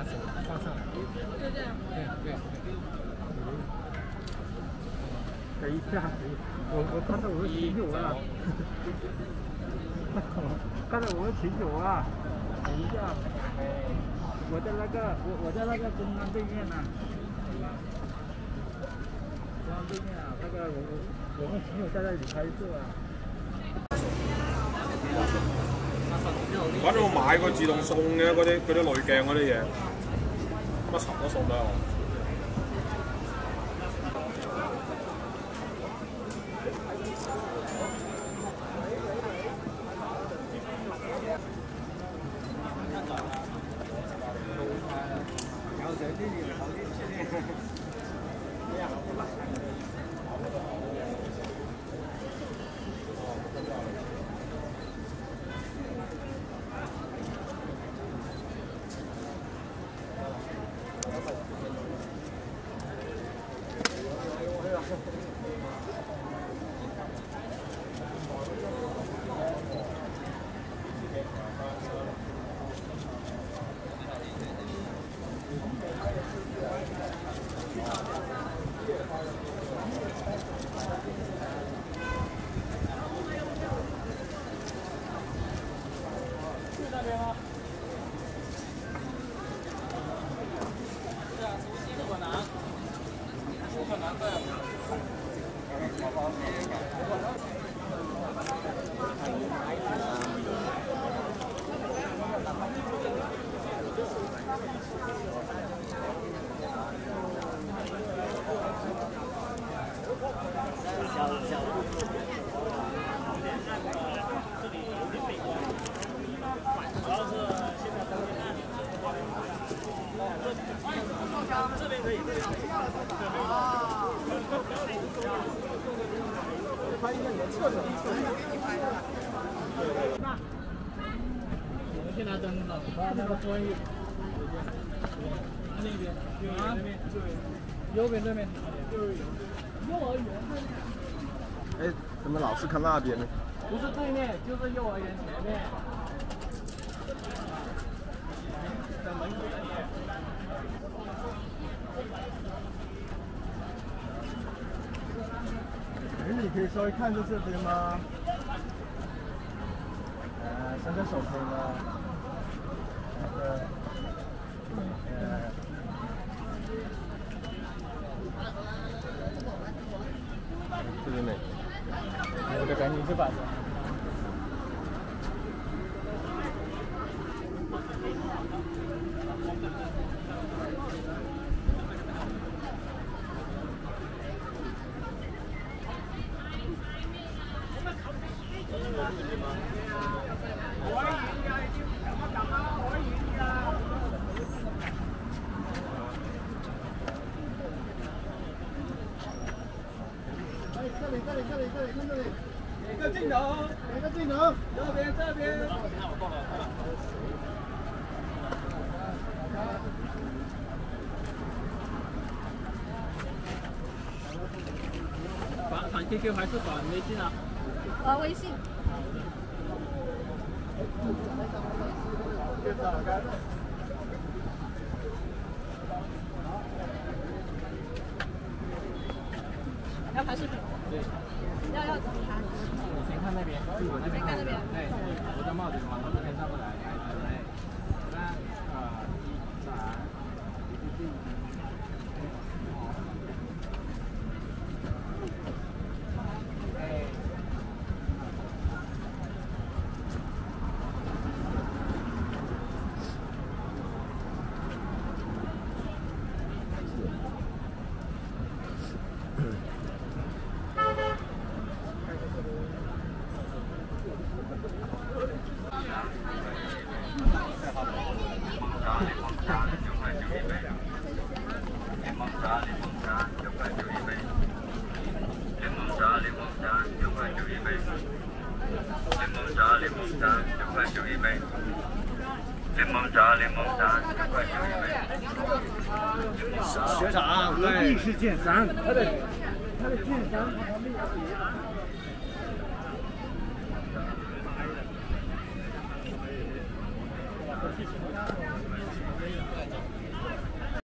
等一下，我我看到我们群酒了。刚才我们群酒了，等一下，我在那个我我在那个公安对面呢、公对面啊，那个我我我们朋友在那里拍摄啊，反正我买个自动送嘅，嗰啲嗰啲滤镜嗰啲嘢。么厂都收不了。小小路。拍一下你的侧影，侧影，我给你拍一个。对吧？我们先拿灯吧。这边注意。他那边，啊，右边这边，就是幼儿园那边。哎，怎么老是看那边呢？不是对面，就是幼儿园前面，在门口那里。你可以稍微看着这边吗？呃，伸伸手可以吗？那个，嗯，这我得赶紧去办这里这里这里这里看这里！个镜头，哪个镜头。这边这边。玩反 QQ 还是玩微信啊？玩微信。要拍视要要怎么拍？你先看那边，我那边。先看那边。对，我戴帽子什么的。学长，对，是剑三，他的剑三。